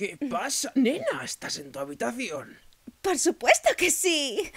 ¿Qué pasa, nena? ¿Estás en tu habitación? Por supuesto que sí.